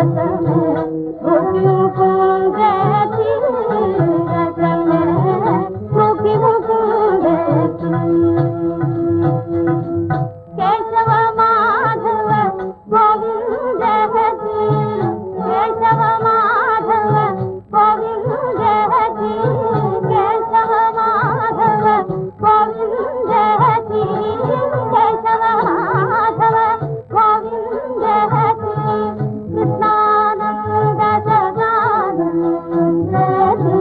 lata mẹ thương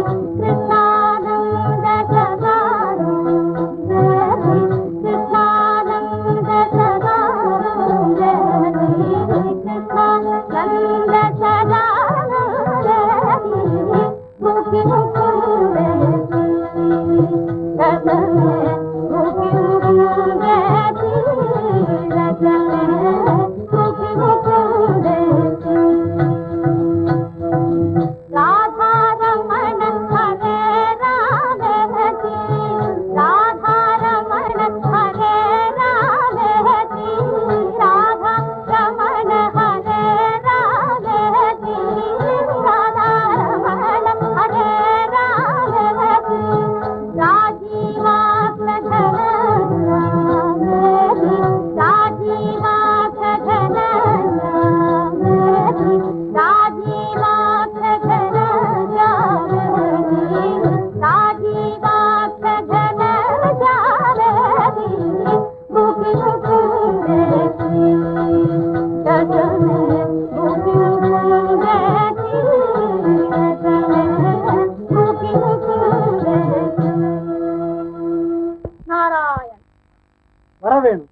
Narayan வரவேணும்.